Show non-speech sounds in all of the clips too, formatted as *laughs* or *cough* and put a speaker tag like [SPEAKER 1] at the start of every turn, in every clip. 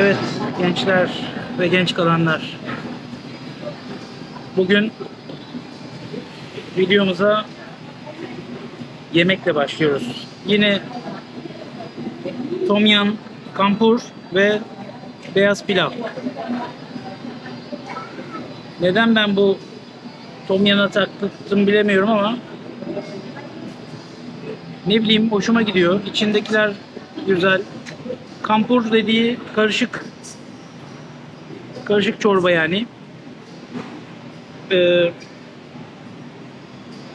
[SPEAKER 1] Evet gençler ve genç kalanlar. Bugün videomuza yemekle başlıyoruz. Yine tom yum, kampur ve beyaz pilav. Neden ben bu tom yana taktım bilemiyorum ama ne bileyim hoşuma gidiyor. İçindekiler güzel. Kampur dediği karışık karışık çorba yani. Ee,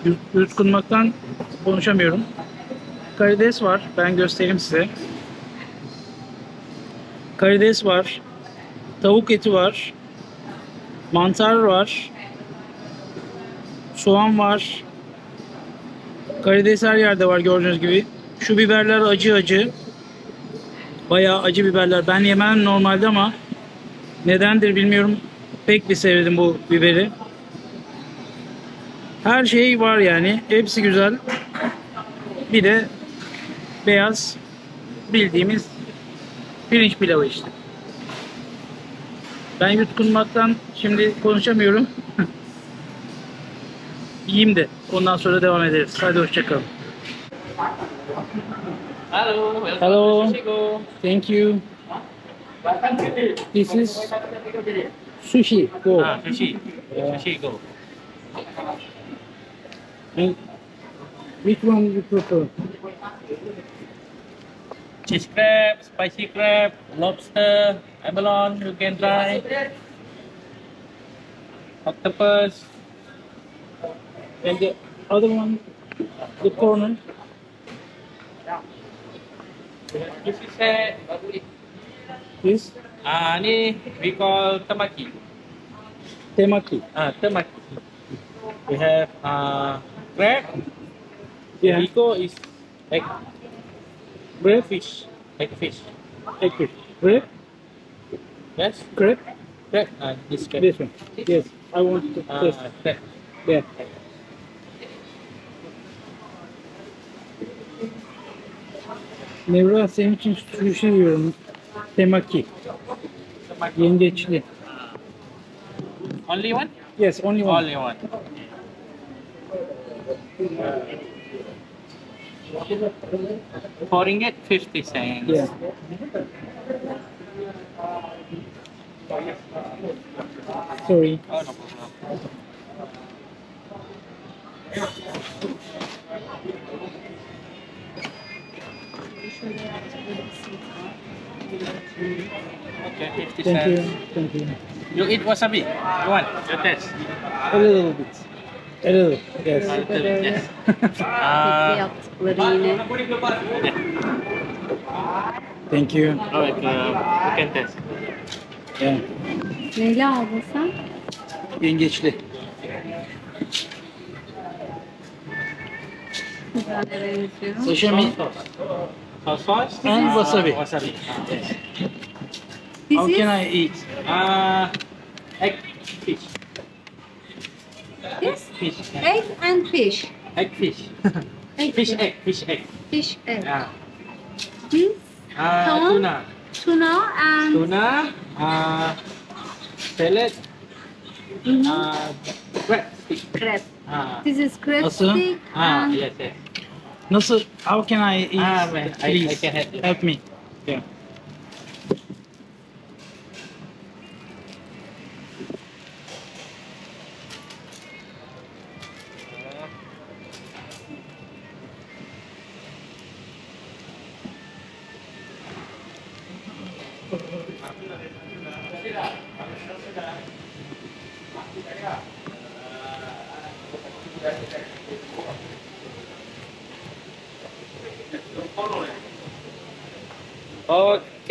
[SPEAKER 1] yut- yutkunmaktan konuşamıyorum. Karides var. Ben göstereyim size. Karides var. Tavuk eti var. Mantar var. Soğan var. Karides her yerde var gördüğünüz gibi. Şu biberler acı acı. Bayağı acı biberler. Ben yemem normalde ama nedendir bilmiyorum. Pek bir sevdim bu biberi. Her şey var yani. Hepsi güzel. Bir de beyaz bildiğimiz pirinç pilavı işte. Ben yutkunmaktan şimdi konuşamıyorum. *laughs* Yiyeyim de ondan sonra devam ederiz. Hadi hoşçakalın.
[SPEAKER 2] Hello, welcome
[SPEAKER 1] Hello.
[SPEAKER 2] to Chico.
[SPEAKER 1] Thank you. This is sushi. Go.
[SPEAKER 2] Ah, sushi.
[SPEAKER 1] Yeah.
[SPEAKER 2] Sushi go.
[SPEAKER 1] And which one you prefer?
[SPEAKER 2] Cheese crab, spicy crab, lobster, abalone, you can try. Octopus.
[SPEAKER 1] And the other one, the corner.
[SPEAKER 2] This is a,
[SPEAKER 1] This
[SPEAKER 2] ah, ni we call temaki.
[SPEAKER 1] temaki.
[SPEAKER 2] Ah, temaki. We have uh, crab.
[SPEAKER 1] Yeah.
[SPEAKER 2] Biko is egg,
[SPEAKER 1] Bread,
[SPEAKER 2] fish, egg fish.
[SPEAKER 1] egg, bread,
[SPEAKER 2] Yes,
[SPEAKER 1] crepe.
[SPEAKER 2] crab. Ah, this crab.
[SPEAKER 1] This one. Yes, I want to taste.
[SPEAKER 2] crab.
[SPEAKER 1] Yeah. Nevra senin için sushi yiyorum. Temaki. Yengeçli.
[SPEAKER 2] Only one?
[SPEAKER 1] Yes, only one.
[SPEAKER 2] Only one. Four ringgit fifty cents.
[SPEAKER 1] Yeah. Sorry.
[SPEAKER 2] Oh, no problem. Okay, fifty
[SPEAKER 1] Thank you.
[SPEAKER 2] cents.
[SPEAKER 1] Thank you.
[SPEAKER 2] You eat wasabi? You want? You test.
[SPEAKER 1] A little bit. A little. Yes.
[SPEAKER 2] A little bit, yes.
[SPEAKER 3] Tekli *laughs*
[SPEAKER 2] Ah.
[SPEAKER 1] Thank you.
[SPEAKER 2] alright, uh, you can test.
[SPEAKER 1] Yeah.
[SPEAKER 3] Neyle aldın sen?
[SPEAKER 1] Yengeçli.
[SPEAKER 3] Güzel benziyor.
[SPEAKER 1] Sashimi.
[SPEAKER 2] Soy sauce
[SPEAKER 1] And
[SPEAKER 2] Uh,
[SPEAKER 1] wasabi.
[SPEAKER 2] Wasabi. Ah, yes.
[SPEAKER 1] How
[SPEAKER 3] This is,
[SPEAKER 1] can I eat?
[SPEAKER 2] Uh, egg fish.
[SPEAKER 3] this
[SPEAKER 2] Fish.
[SPEAKER 3] egg and fish.
[SPEAKER 2] Egg fish. *laughs*
[SPEAKER 3] Egg
[SPEAKER 2] Fish egg. Fish egg.
[SPEAKER 3] Fish egg.
[SPEAKER 2] Yeah.
[SPEAKER 3] This
[SPEAKER 2] Uh,
[SPEAKER 3] Tamam.
[SPEAKER 2] tuna.
[SPEAKER 3] tuna and
[SPEAKER 2] Tuna. Uh, salad.
[SPEAKER 3] Mhm.
[SPEAKER 2] Uh, bread stick.
[SPEAKER 3] crab.
[SPEAKER 2] Ah.
[SPEAKER 3] This is crab
[SPEAKER 1] Nasıl?
[SPEAKER 3] stick
[SPEAKER 2] Ah,
[SPEAKER 3] and
[SPEAKER 2] yes, yes.
[SPEAKER 1] sir. How can I eat?
[SPEAKER 2] Ah, man, I- I can help you.
[SPEAKER 1] help me. Yeah.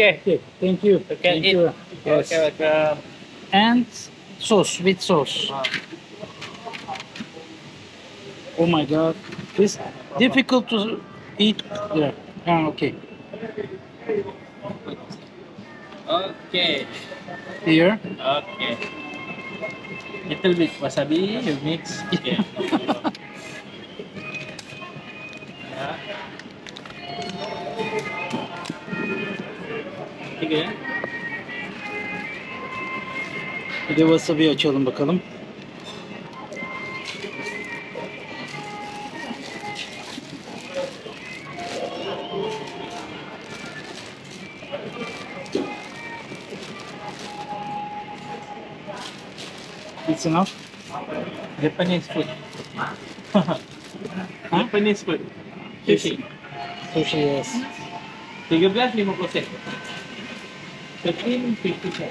[SPEAKER 2] Okay.
[SPEAKER 1] Okay. Thank you.
[SPEAKER 2] You can
[SPEAKER 1] Thank
[SPEAKER 2] eat.
[SPEAKER 1] you. Yes.
[SPEAKER 2] Okay, welcome.
[SPEAKER 1] And sauce with sauce.
[SPEAKER 2] Ah.
[SPEAKER 1] Oh my god. It's difficult to eat. Yeah. Ah, okay.
[SPEAKER 2] Okay.
[SPEAKER 1] Here.
[SPEAKER 2] Okay. Little bit wasabi, you mix. *laughs* Okay. Ya?
[SPEAKER 1] Bir de wasabi açalım bakalım. It's enough.
[SPEAKER 2] Japanese food. *laughs* Japanese food. Sushi.
[SPEAKER 1] Sushi yes.
[SPEAKER 2] 13 50 sen. 13 50 sen.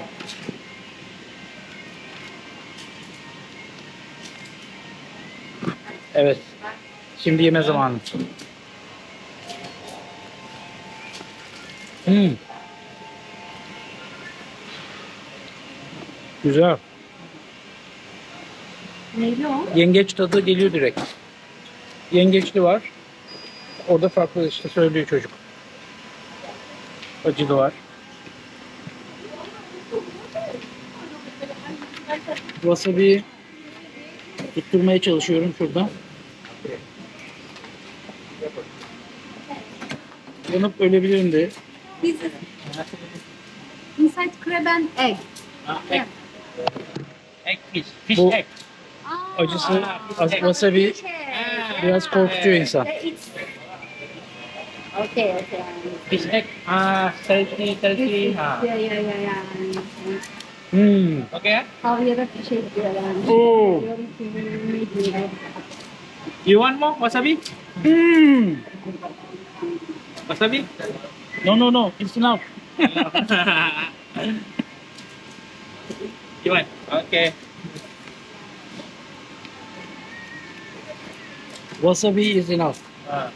[SPEAKER 1] Evet. Şimdi yeme zamanı. Hmm. Güzel.
[SPEAKER 3] Neydi o?
[SPEAKER 1] Yengeç tadı geliyor direkt. Yengeçli var. Orada farklı işte söylüyor çocuk. Acılı var. Wasabi'yi tutturmaya çalışıyorum şurada. Yanıp ölebilirim de.
[SPEAKER 3] This is inside crab and egg.
[SPEAKER 2] Ah, egg. Egg fish. Fish
[SPEAKER 1] Bu-
[SPEAKER 2] egg.
[SPEAKER 1] Acısı,
[SPEAKER 2] Ah,
[SPEAKER 1] az- wasabi biraz korkutuyor insan.
[SPEAKER 3] Okay, okay.
[SPEAKER 2] Fish egg. Ah, salty, salty. Ah.
[SPEAKER 3] yeah, yeah, yeah, yeah.
[SPEAKER 1] Hmm.
[SPEAKER 2] Okay. ah?
[SPEAKER 3] Havyara fish egg diyorlar.
[SPEAKER 1] Oo.
[SPEAKER 2] You want more wasabi?
[SPEAKER 1] Hmm.
[SPEAKER 2] Wasabi?
[SPEAKER 1] No no no, it's enough. *laughs*
[SPEAKER 2] you want? Okay.
[SPEAKER 1] Wasabi is enough.
[SPEAKER 2] Ah.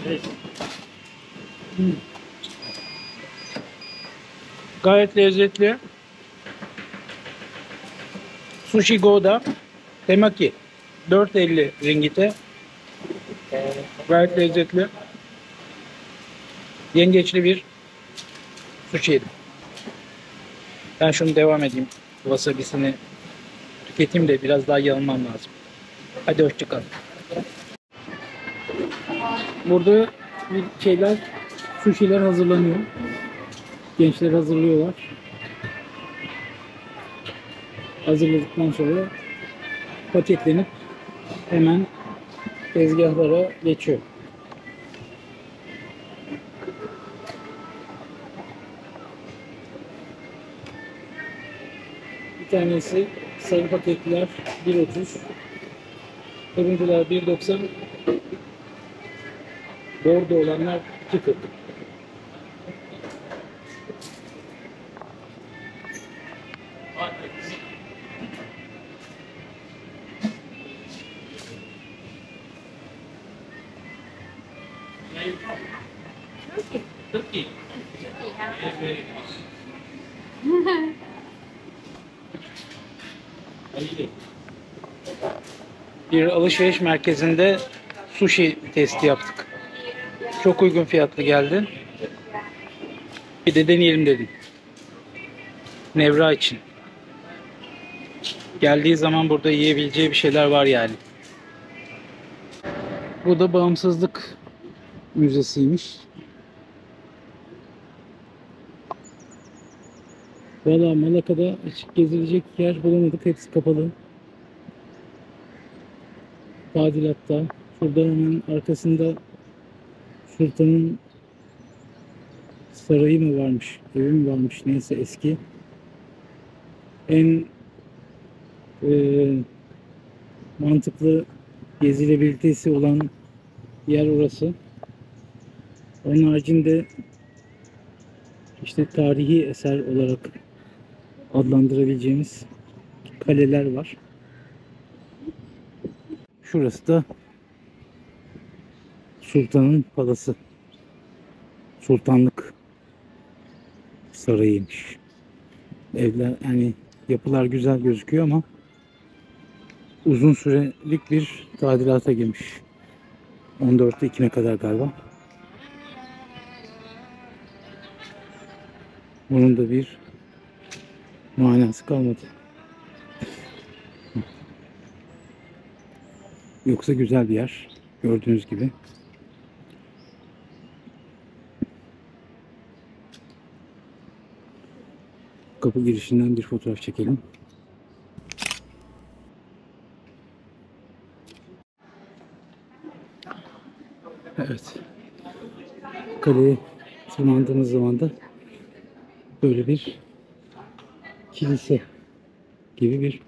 [SPEAKER 2] Yes.
[SPEAKER 1] Gayet lezzetli. Sushi Go'da temaki 4.50 ringite. Gayet lezzetli. Yengeçli bir sushi yedim. Ben şunu devam edeyim. Wasabisini tüketeyim de biraz daha yanılmam lazım. Hadi hoşçakalın. Burada bir şeyler, sushi'ler hazırlanıyor. Gençler hazırlıyorlar. Hazırladıktan sonra paketlenip hemen tezgahlara geçiyor. Bir tanesi sarı paketler 1.30 Turuncular 1.90 Bordo olanlar 2.40 bir alışveriş merkezinde sushi testi yaptık. Çok uygun fiyatlı geldi. Bir de deneyelim dedim. Nevra için. Geldiği zaman burada yiyebileceği bir şeyler var yani. Bu da Bağımsızlık Müzesi'ymiş. Valla Malaka'da açık gezilecek yer bulamadık. Hepsi kapalı. Tadilatta. Şurada hemen arkasında Sultan'ın sarayı mı varmış, evi mi varmış neyse eski. En e, mantıklı gezilebilitesi olan yer orası. Onun haricinde işte tarihi eser olarak adlandırabileceğimiz kaleler var. Şurası da Sultan'ın palası. Sultanlık sarayıymış. Evler yani yapılar güzel gözüküyor ama uzun sürelik bir tadilata girmiş. 14 Ekim'e kadar galiba. Bunun da bir manası kalmadı. Yoksa güzel bir yer. Gördüğünüz gibi. Kapı girişinden bir fotoğraf çekelim. Evet. Kaleye tırmandığımız zaman da böyle bir kilise gibi bir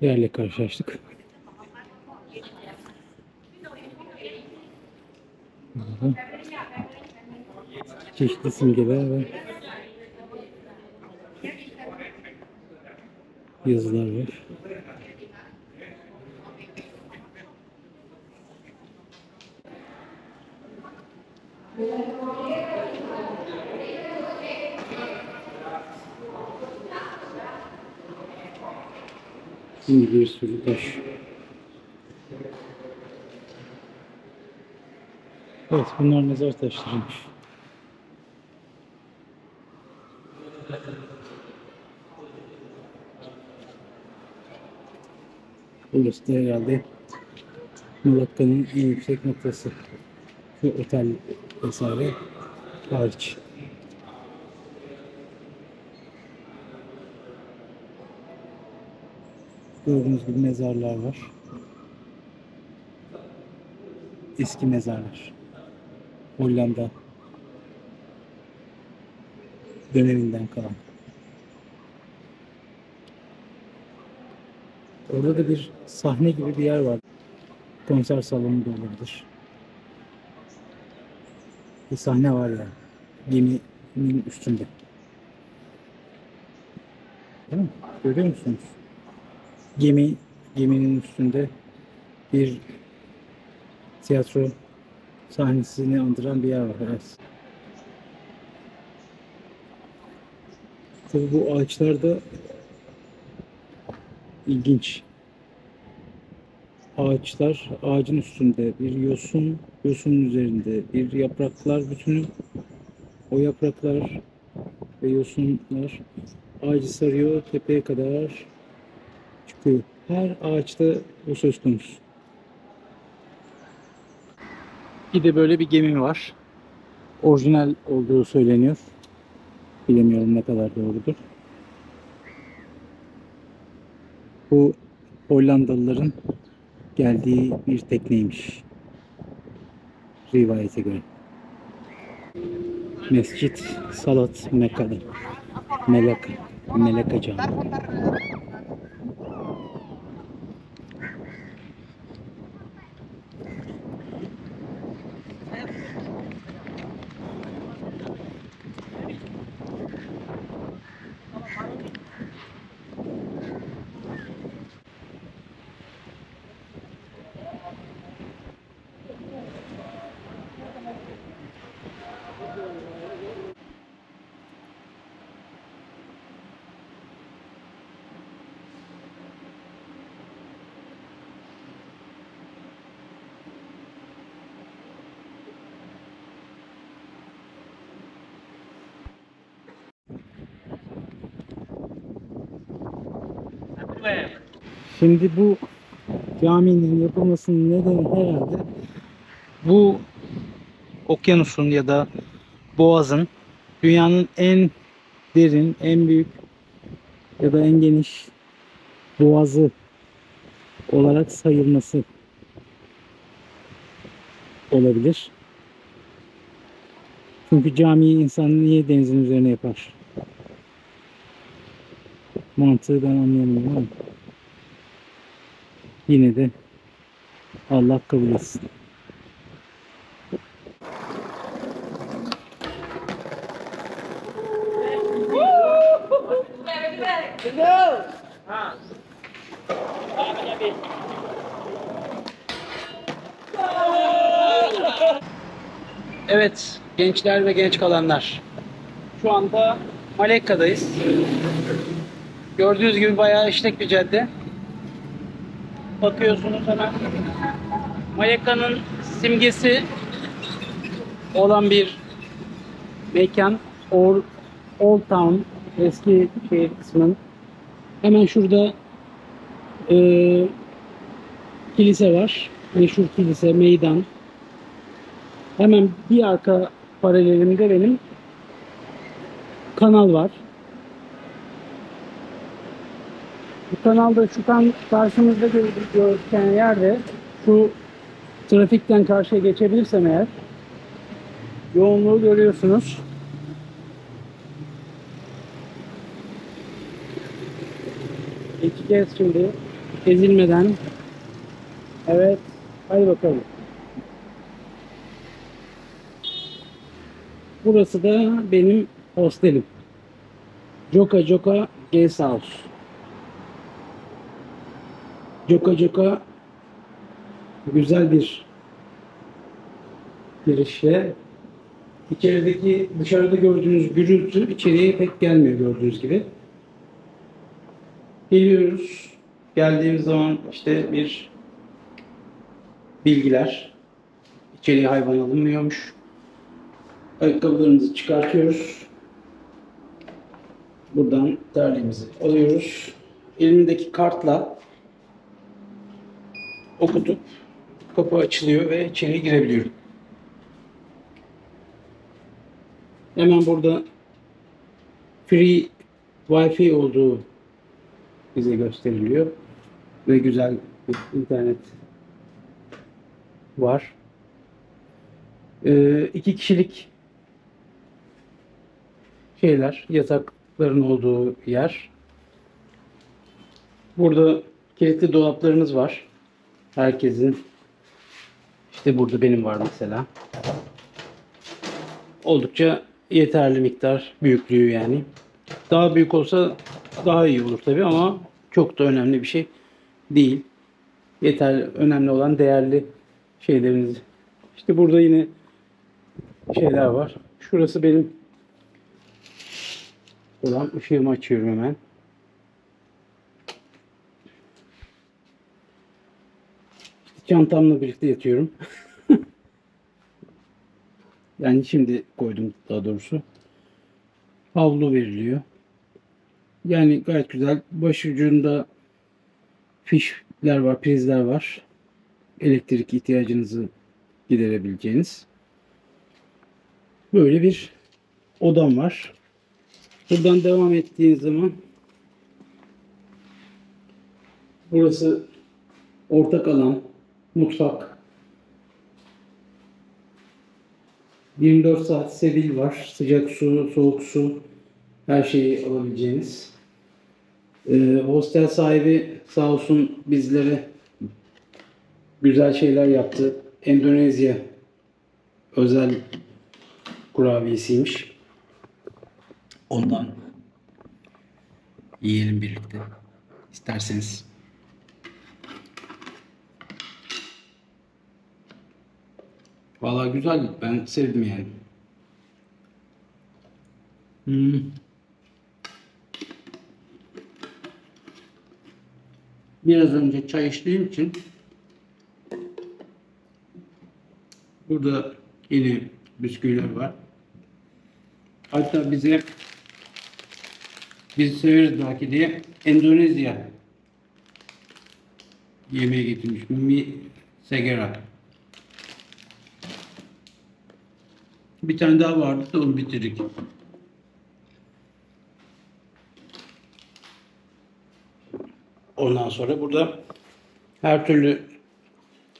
[SPEAKER 1] yerle karşılaştık. Burada çeşitli simgeler ve yazılar var. Şimdi bir sürü taş. Evet bunlar mezar taşlarıymış. Burası da herhalde Malakka'nın en yüksek noktası. Şu otel vesaire hariç. Gördüğünüz gibi mezarlar var. Eski mezarlar. Hollanda döneminden kalan. Orada da bir sahne gibi bir yer var. Konser salonu da olabilir. Bir sahne var ya. Geminin üstünde. Değil mi? Görüyor musunuz? Gemi, geminin üstünde bir tiyatro sahnesini andıran bir yer var. Evet. Tabii bu ağaçlar da ilginç. Ağaçlar ağacın üstünde bir yosun, yosunun üzerinde bir yapraklar bütünü. O yapraklar ve yosunlar ağacı sarıyor tepeye kadar çıkıyor. Her ağaçta bu söz konusu. Bir de böyle bir gemi var. Orijinal olduğu söyleniyor. Bilemiyorum ne kadar doğrudur. Bu Hollandalıların geldiği bir tekneymiş. Rivayete göre. Mescit Salat Mekka'da. Meleka. Meleka Camii. Şimdi bu caminin yapılmasının nedeni herhalde bu okyanusun ya da boğazın dünyanın en derin, en büyük ya da en geniş boğazı olarak sayılması olabilir. Çünkü camiyi insan niye denizin üzerine yapar? Mantığı ben anlayamıyorum ama yine de Allah kabul etsin. Evet, gençler ve genç kalanlar. Şu anda Malekka'dayız. Gördüğünüz gibi bayağı işlek bir cadde. Bakıyorsunuz hemen Malekka'nın simgesi olan bir mekan. Old, Old Town eski şehir kısmının. Hemen şurada eee, kilise var. Meşhur kilise, meydan. Hemen bir arka paralelimde benim kanal var. Bu kanalda şu kan karşımızda gö- gözüken yerde şu trafikten karşıya geçebilirsem eğer yoğunluğu görüyorsunuz. Geçeceğiz şimdi ezilmeden. Evet. Hadi bakalım. Burası da benim hostelim. Joka Joka Guest House. Joka Joka güzel bir girişle içerideki dışarıda gördüğünüz gürültü içeriye pek gelmiyor gördüğünüz gibi. Geliyoruz. Geldiğimiz zaman işte bir bilgiler. İçeriye hayvan alınmıyormuş. Ayakkabılarımızı çıkartıyoruz. Buradan terliğimizi alıyoruz. Elimdeki kartla okutup kapı açılıyor ve içeri girebiliyorum. Hemen burada free wifi olduğu bize gösteriliyor ve güzel bir internet var. Ee, iki kişilik şeyler, yatakların olduğu yer. Burada kilitli dolaplarınız var. Herkesin. İşte burada benim var mesela. Oldukça yeterli miktar büyüklüğü yani. Daha büyük olsa daha iyi olur tabii ama çok da önemli bir şey değil. Yeter önemli olan değerli şeyleriniz. İşte burada yine şeyler var. Şurası benim olan ışığımı açıyorum hemen. Çantamla birlikte yatıyorum. *laughs* yani şimdi koydum daha doğrusu. Havlu veriliyor. Yani gayet güzel. Başucunda fişler var, prizler var. Elektrik ihtiyacınızı giderebileceğiniz. Böyle bir odam var. Buradan devam ettiğiniz zaman burası ortak alan, mutfak. 24 saat steril var. Sıcak su, soğuk su, her şeyi alabileceğiniz. Ee, hostel sahibi sağ olsun bizlere güzel şeyler yaptı. Endonezya özel kurabiyesiymiş. Ondan yiyelim birlikte. İsterseniz. Vallahi güzel. Ben sevdim yani. Hmm. Biraz önce çay içtiğim için burada yine bisküviler var. Hatta bize biz severiz belki diye Endonezya yemeği getirmiş. Mi Segera. Bir tane daha vardı da onu bitirdik. Ondan sonra burada her türlü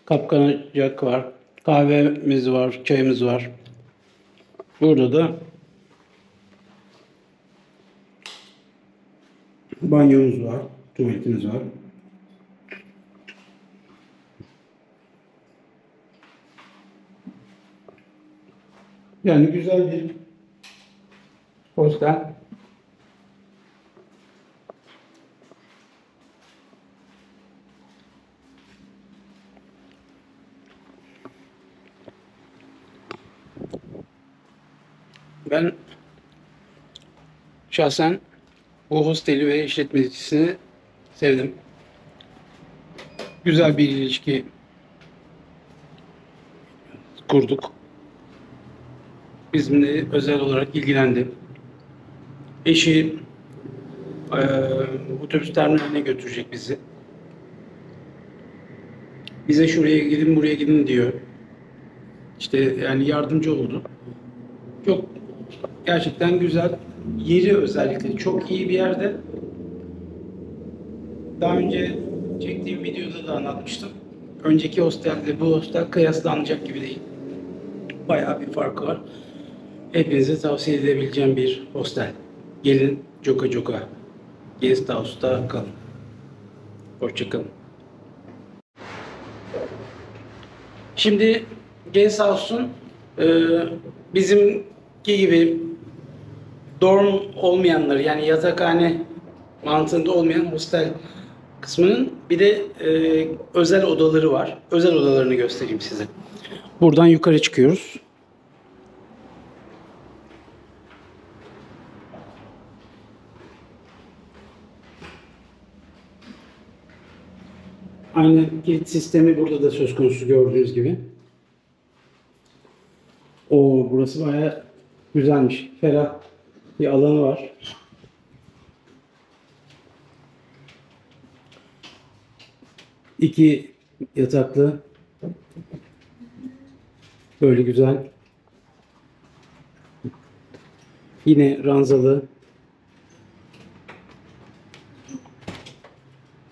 [SPEAKER 1] kapkanacak var. Kahvemiz var, çayımız var. Burada da banyomuz var, tuvaletimiz var. Yani güzel bir hostel. Ben şahsen bu hosteli ve işletmecisini sevdim. Güzel bir ilişki kurduk. Bizimle özel olarak ilgilendi. Eşi eee otobüs terminaline götürecek bizi. Bize şuraya gidin buraya gidin diyor. İşte yani yardımcı oldu. Çok gerçekten güzel. Yeri özellikle çok iyi bir yerde. Daha önce çektiğim videoda da anlatmıştım. Önceki hostelle bu hostel kıyaslanacak gibi değil. Bayağı bir farkı var. Hepinize tavsiye edebileceğim bir hostel. Gelin Joka Joka Guest House'da kalın. Hoşçakalın. Şimdi Guest House'un e, bizimki gibi dorm olmayanları yani yatakhane mantığında olmayan hostel kısmının bir de e, özel odaları var. Özel odalarını göstereyim size. Buradan yukarı çıkıyoruz. Aynı kilit sistemi burada da söz konusu gördüğünüz gibi. O burası bayağı güzelmiş. Ferah bir alanı var. İki yataklı. Böyle güzel. Yine ranzalı.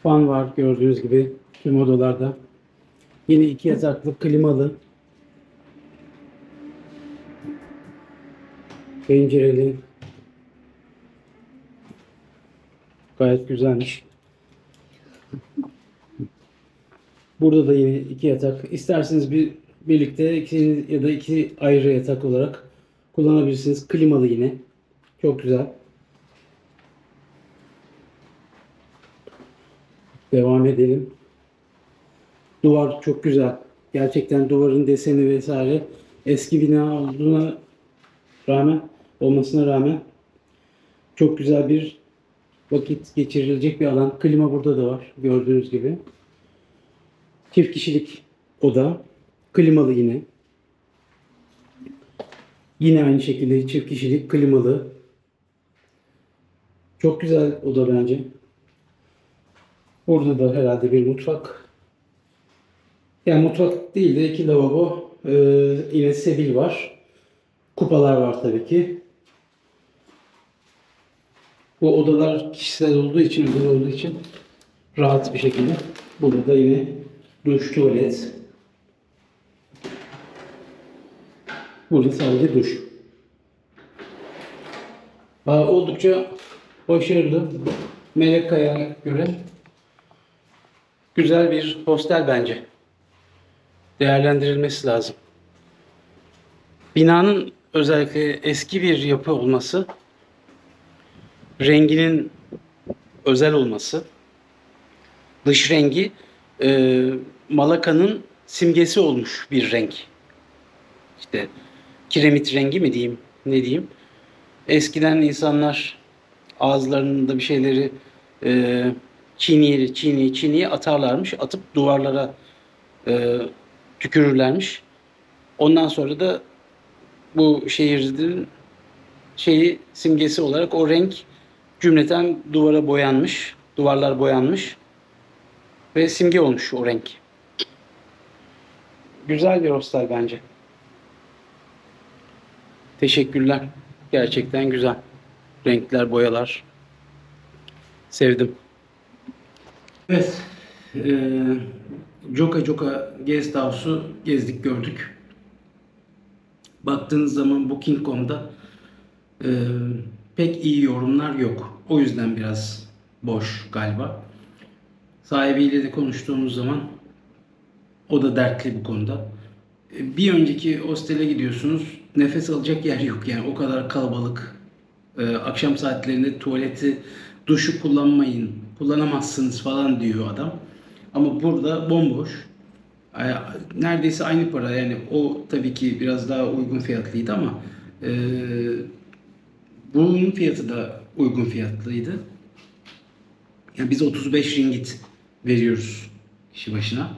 [SPEAKER 1] Fan var gördüğünüz gibi tüm odalarda. Yine iki yataklı klimalı. Pencereli. Gayet güzelmiş. Burada da yine iki yatak. İsterseniz bir birlikte iki ya da iki ayrı yatak olarak kullanabilirsiniz. Klimalı yine. Çok güzel. Devam edelim. Duvar çok güzel. Gerçekten duvarın deseni vesaire eski bina olduğuna rağmen olmasına rağmen çok güzel bir vakit geçirilecek bir alan. Klima burada da var gördüğünüz gibi. Çift kişilik oda. Klimalı yine. Yine aynı şekilde çift kişilik klimalı. Çok güzel oda bence. Burada da herhalde bir mutfak. Yani mutfak değil de iki lavabo. Ee, yine sebil var. Kupalar var tabii ki. Bu odalar kişisel olduğu için, özel olduğu için rahat bir şekilde. Burada da yine duş, tuvalet. Burada sadece duş. Aa, oldukça başarılı. Melek Kaya'ya göre güzel bir hostel bence. Değerlendirilmesi lazım. Binanın özellikle eski bir yapı olması, renginin özel olması, dış rengi e, Malaka'nın simgesi olmuş bir renk. İşte kiremit rengi mi diyeyim, ne diyeyim. Eskiden insanlar ağızlarında bir şeyleri e, çiğniye çiğniye çiğniye atarlarmış. Atıp duvarlara e, tükürürlermiş. Ondan sonra da bu şehrin şeyi simgesi olarak o renk cümleten duvara boyanmış. Duvarlar boyanmış. Ve simge olmuş o renk. Güzel bir hostel bence. Teşekkürler. Gerçekten güzel. Renkler, boyalar. Sevdim. Evet. Ee, Joka Joka Guest House'u gezdik gördük. Baktığınız zaman Booking.com'da e, pek iyi yorumlar yok. O yüzden biraz boş galiba. Sahibiyle de konuştuğumuz zaman o da dertli bu konuda. E, Bir önceki hostele gidiyorsunuz. Nefes alacak yer yok yani o kadar kalabalık. E, akşam saatlerinde tuvaleti, duşu kullanmayın, kullanamazsınız falan diyor adam. Ama burada bomboş. Neredeyse aynı para yani o tabii ki biraz daha uygun fiyatlıydı ama e, bunun fiyatı da uygun fiyatlıydı. Yani biz 35 ringgit veriyoruz kişi başına.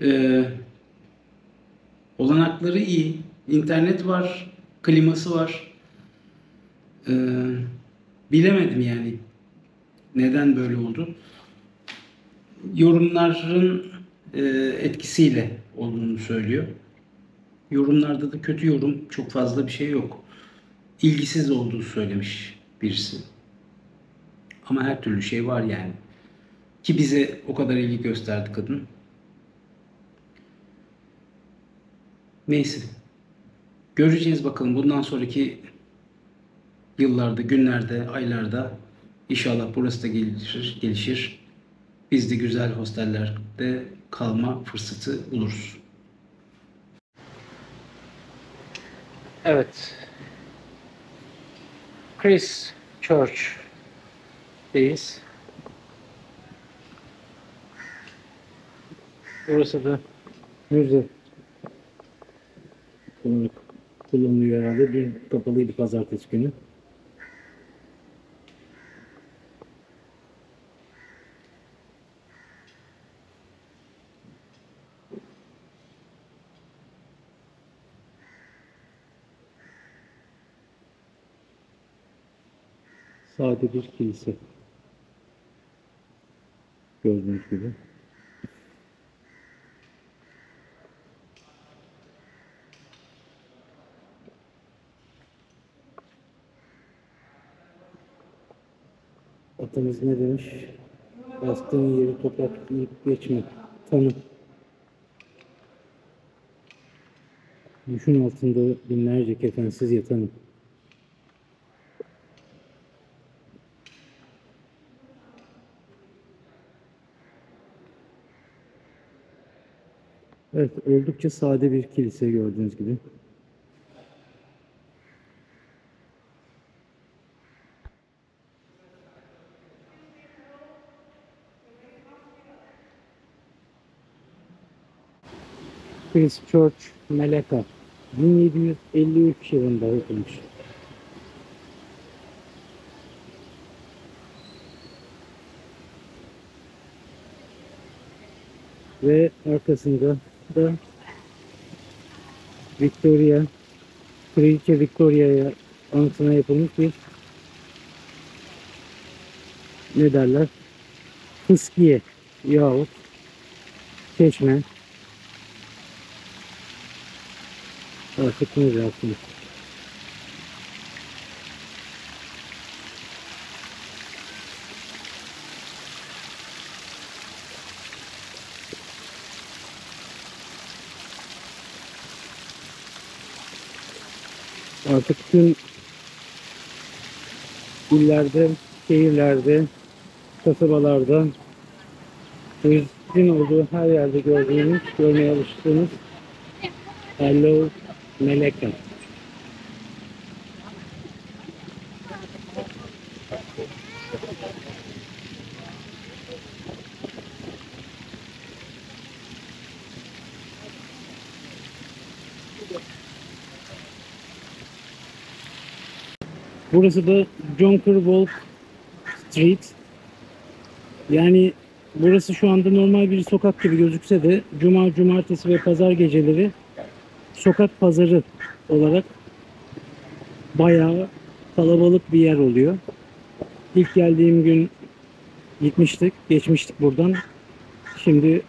[SPEAKER 1] Ee, olanakları iyi. İnternet var, kliması var. Ee, bilemedim yani neden böyle oldu. Yorumların e, etkisiyle olduğunu söylüyor. Yorumlarda da kötü yorum çok fazla bir şey yok. İlgisiz olduğu söylemiş birisi. Ama her türlü şey var yani. Ki bize o kadar ilgi gösterdi kadın. Neyse. Göreceğiz bakalım bundan sonraki yıllarda, günlerde, aylarda inşallah burası da gelişir, gelişir. Biz de güzel hostellerde kalma fırsatı buluruz. Evet. Chris Church'deyiz. Burası da müze kullanılıyor herhalde. Dün kapalıydı pazartesi günü. Sade bir kilise. Gördüğünüz gibi. Atamız ne demiş? Bastığın yeri toprak yiyip geçme. Tanı. Düşün altında binlerce kefensiz yatanım. Evet, oldukça sade bir kilise gördüğünüz gibi. Christchurch Meleka 1753 yılında yapılmış. Ve arkasında da Victoria Kraliçe Victoria'ya anıtına yapılmış bir ne derler? Fıskiye yahut çeşme Artık ne dersiniz? Artık tüm illerde, şehirlerde, kasabalarda turistin olduğu her yerde gördüğünüz, görmeye alıştığınız Hello Meleka. Burası da Jonker Street. Yani burası şu anda normal bir sokak gibi gözükse de cuma, cumartesi ve pazar geceleri sokak pazarı olarak bayağı kalabalık bir yer oluyor. İlk geldiğim gün gitmiştik, geçmiştik buradan. Şimdi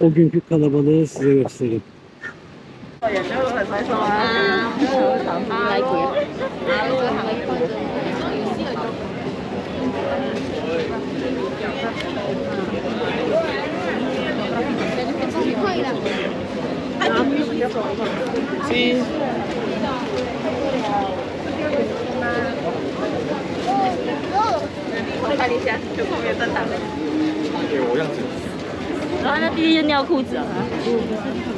[SPEAKER 1] o günkü kalabalığı size göstereyim.
[SPEAKER 4] 尿裤子了。